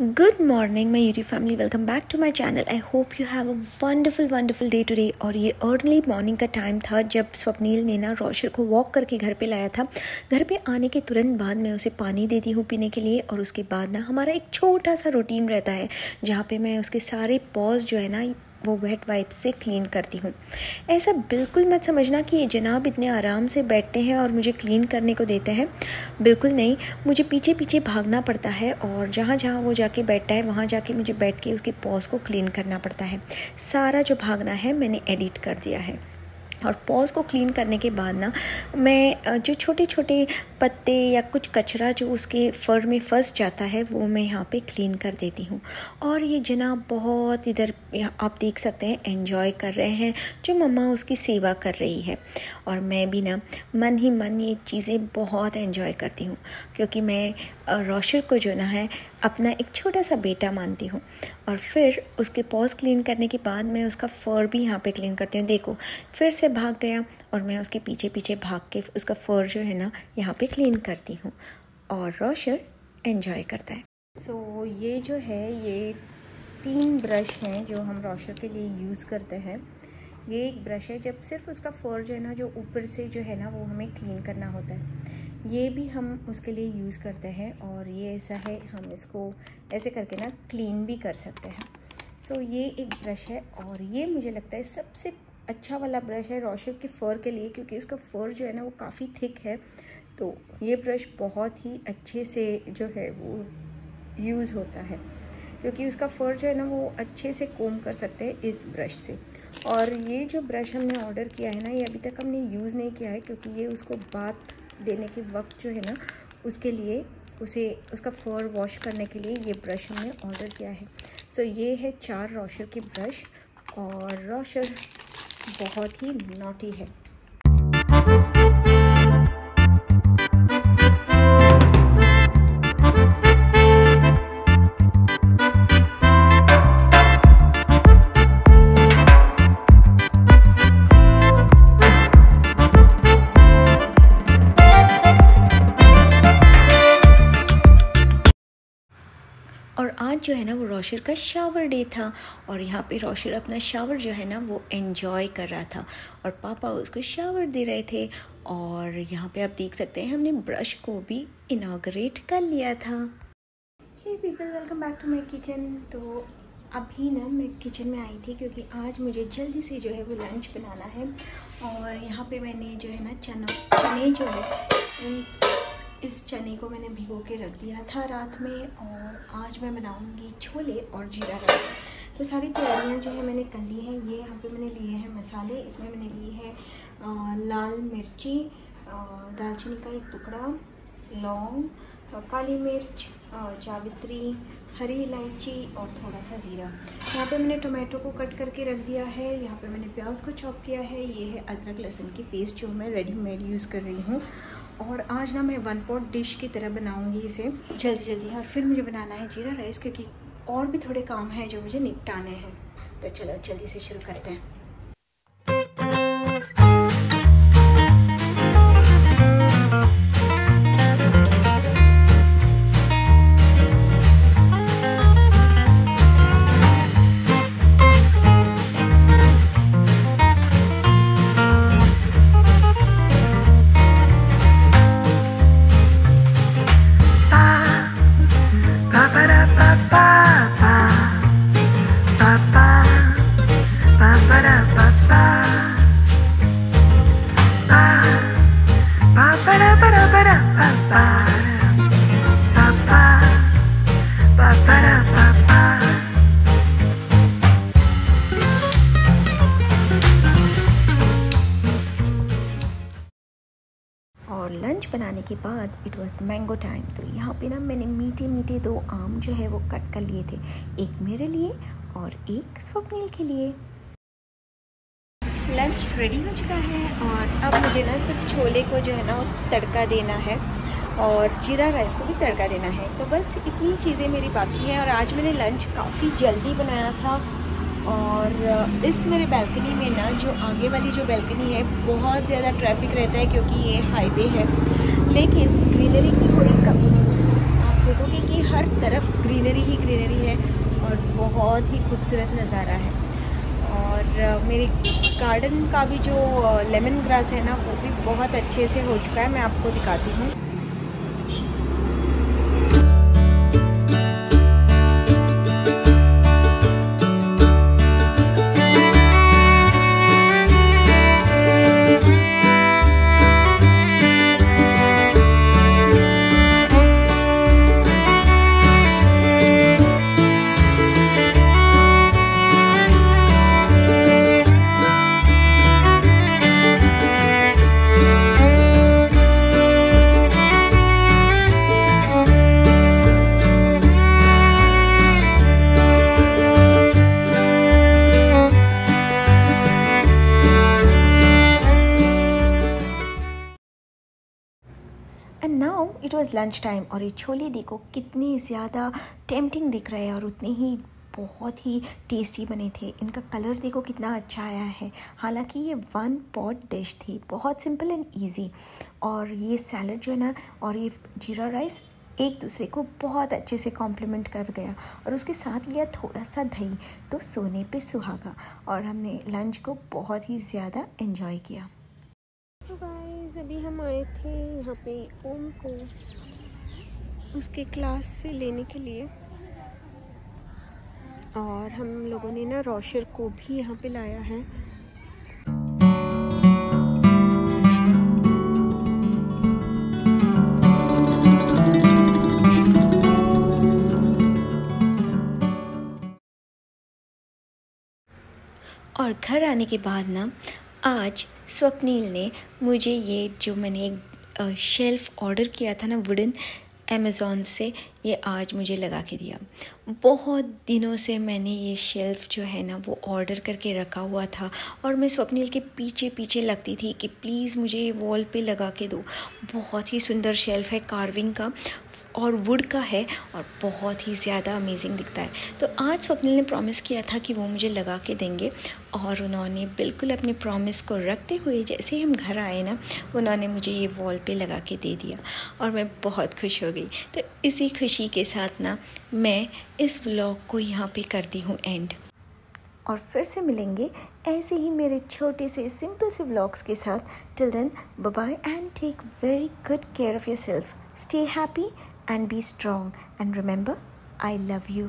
Good morning my YouTube family welcome back to my channel I hope you have a wonderful wonderful day today और ये early morning का time था जब स्वप्नील ने ना Rocher को वॉक करके घर पे लाया था। घर पे आने के तुरंत बाद मैं उसे पानी देती हूँ पीने के लिए और उसके बाद ना हमारा एक छोटा सा रूटीन रहता है, जहाँ पे मैं उसके सारे पॉज जो है ना वो वेट वाइप से क्लीन करती हूँ। ऐसा बिल्कुल मत समझना कि ये जनाब इतने आराम से बैठते हैं और मुझे क्लीन करने को देते हैं। बिल्कुल नहीं, मुझे पीछे पीछे भागना पड़ता है और जहाँ जहाँ वो जाके बैठता है, वहाँ जाके मुझे बैठ के उसके पॉज को क्लीन करना पड़ता है। सारा जो भागना है मैंने एडिट कर दिया है। और पॉज को क्लीन करने के बाद ना, मैं जो छोटे छोटे पत्ते या कुछ कचरा जो उसके फर में फंस जाता है, वो मैं यहाँ पे क्लीन कर देती हूँ। और ये जनाब बहुत इधर आप देख सकते हैं, एंजॉय कर रहे हैं, जो मम्मा उसकी सेवा कर रही है। और मैं भी ना, मन ही मन ये चीज़ें बहुत एंजॉय करती हूँ, क्योंकि मैं रोशर को जो ना है अपना एक छोटा सा बेटा मानती हूँ। और फिर उसके पॉज क्लीन करने के बाद मैं उसका फर भी यहाँ पे क्लीन करती हूँ। देखो फिर से भाग गया और मैं उसके पीछे पीछे भाग के उसका फर जो है ना यहाँ पे क्लीन करती हूँ। और रोशर एन्जॉय करता है। सो so, ये जो है ये तीन ब्रश हैं जो हम रोशर के लिए यूज़ करते हैं। ये एक ब्रश है जब सिर्फ़ उसका फर जो है ना जो ऊपर से जो है ना वो हमें क्लीन करना होता है। ये भी हम उसके लिए यूज़ करते हैं और ये ऐसा है हम इसको ऐसे करके ना क्लीन भी कर सकते हैं। सो so, ये एक ब्रश है और ये मुझे लगता है सबसे अच्छा वाला ब्रश है रोशर के फ़र के लिए क्योंकि उसका फ़र जो है ना वो काफ़ी थिक है। तो ये ब्रश बहुत ही अच्छे से जो है वो यूज़ होता है क्योंकि उसका फ़र जो है ना वो अच्छे से कोम कर सकते हैं इस ब्रश से। और ये जो ब्रश हमने ऑर्डर किया है ना ये अभी तक हमने यूज़ नहीं किया है क्योंकि ये उसको बात देने के वक्त जो है ना उसके लिए उसे उसका फर वॉश करने के लिए ये ब्रश हमने ऑर्डर किया है। सो so, ये है चार रोशर के ब्रश और रोशर बहुत ही नोटी है। और आज जो है ना वो रोशर का शावर डे था और यहाँ पे रोशर अपना शावर जो है ना वो एन्जॉय कर रहा था और पापा उसको शावर दे रहे थे और यहाँ पे आप देख सकते हैं हमने ब्रश को भी इनाग्रेट कर लिया था। Hey people welcome back to my kitchen तो अभी ना मैं किचन में आई थी क्योंकि आज मुझे जल्दी से जो है वो लंच बनाना है और यहाँ पे मैंने जो है ना चना, चने जो है इस चने को मैंने भिगो के रख दिया था रात में और आज मैं बनाऊँगी छोले और जीरा राइस। तो सारी तैयारियाँ जो है मैंने कर ली हैं। ये यहाँ पे मैंने लिए हैं मसाले। इसमें मैंने लिए हैं लाल मिर्ची दालचीनी का एक टुकड़ा, लौंग काली मिर्च जावित्री, हरी इलायची और थोड़ा सा ज़ीरा। यहाँ पे मैंने टोमेटो को कट करके रख दिया है। यहाँ पे मैंने प्याज को चॉप किया है। ये है अदरक लहसुन की पेस्ट जो मैं रेडीमेड यूज़ कर रही हूँ। और आज ना मैं वन पॉट डिश की तरह बनाऊँगी इसे। जल्दी जल्दी और फिर मुझे बनाना है जीरा राइस क्योंकि और भी थोड़े काम हैं जो मुझे निपटाने हैं। तो चलो जल्दी से शुरू करते हैं। के बाद इट वॉज़ मैंगो टाइम तो यहाँ पे ना मैंने मीठे मीठे दो आम जो है वो कट कर लिए थे। एक मेरे लिए और एक स्वप्निल के लिए। लंच रेडी हो चुका है और अब मुझे ना सिर्फ़ छोले को जो है ना तड़का देना है और जीरा राइस को भी तड़का देना है। तो बस इतनी चीज़ें मेरी बाकी हैं और आज मैंने लंच काफ़ी जल्दी बनाया था और इस मेरे बैल्कनी में ना जो आगे वाली जो बैल्कनी है, बहुत ज़्यादा ट्रैफ़िक रहता है क्योंकि ये हाईवे है। लेकिन ग्रीनरी की कोई कमी नहीं है। आप देखोगे कि हर तरफ़ ग्रीनरी ही ग्रीनरी है और बहुत ही खूबसूरत नज़ारा है। और मेरे गार्डन का भी जो लेमन ग्रास है ना, वो भी बहुत अच्छे से हो चुका है। मैं आपको दिखाती हूँ। वॉज़ लंच टाइम और ये छोले देखो कितनी ज़्यादा टेम्पटिंग दिख रहे हैं और उतने ही बहुत ही टेस्टी बने थे। इनका कलर देखो कितना अच्छा आया है। हालाँकि ये वन पॉट डिश थी, बहुत सिंपल एंड इजी और ये सैलड जो है ना, और ये जीरा राइस एक दूसरे को बहुत अच्छे से कॉम्प्लीमेंट कर गया। और उसके साथ लिया थोड़ा सा दही तो सोने पे सुहागा। और हमने लंच को बहुत ही ज़्यादा इन्जॉय किया। अभी हम आए थे यहाँ पे ओम को उसके क्लास से लेने के लिए। और हम लोगों ने ना रोशर को भी यहाँ पे लाया है। और घर आने के बाद ना आज स्वप्निल ने मुझे ये जो मैंने एक शेल्फ़ ऑर्डर किया था ना वुडन अमेज़ोन से ये आज मुझे लगा के दिया। बहुत दिनों से मैंने ये शेल्फ़ जो है ना, वो ऑर्डर करके रखा हुआ था और मैं स्वप्निल के पीछे पीछे लगती थी कि प्लीज़ मुझे ये वॉल पे लगा के दो। बहुत ही सुंदर शेल्फ़ है कार्विंग का और वुड का है और बहुत ही ज़्यादा अमेजिंग दिखता है। तो आज स्वप्निल ने प्रॉमिस किया था कि वो मुझे लगा के देंगे और उन्होंने बिल्कुल अपने प्रॉमिस को रखते हुए जैसे ही हम घर आए ना, उन्होंने मुझे ये वॉल पे लगा के दे दिया और मैं बहुत खुश हो गई। तो इसी खुशी के साथ ना मैं इस व्लॉग को यहाँ पे करती हूँ एंड और फिर से मिलेंगे ऐसे ही मेरे छोटे से सिंपल से व्लॉग्स के साथ. Till then bye and take very good care of yourself stay happy and be strong and remember I love you